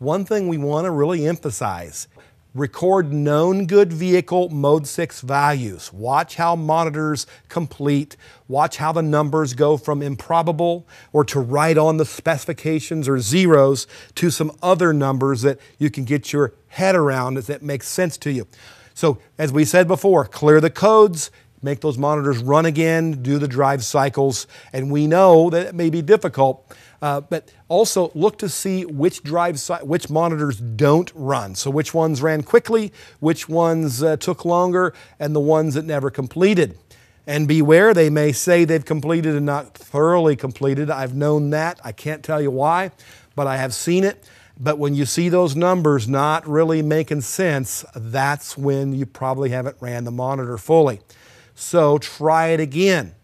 one thing we want to really emphasize record known good vehicle mode 6 values. Watch how monitors complete. Watch how the numbers go from improbable or to right on the specifications or zeros to some other numbers that you can get your head around as it makes sense to you. So as we said before, clear the codes, make those monitors run again, do the drive cycles, and we know that it may be difficult, uh, but also look to see which drive which monitors don't run. So which ones ran quickly, which ones uh, took longer, and the ones that never completed. And beware, they may say they've completed and not thoroughly completed. I've known that. I can't tell you why, but I have seen it. But when you see those numbers not really making sense, that's when you probably haven't ran the monitor fully. So try it again.